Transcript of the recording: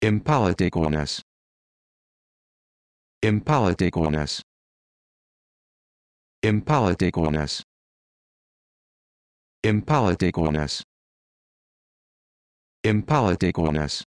Impoliticalness. Impoliticalness. Impoliticalness. Impoliticalness. Impoliticalness.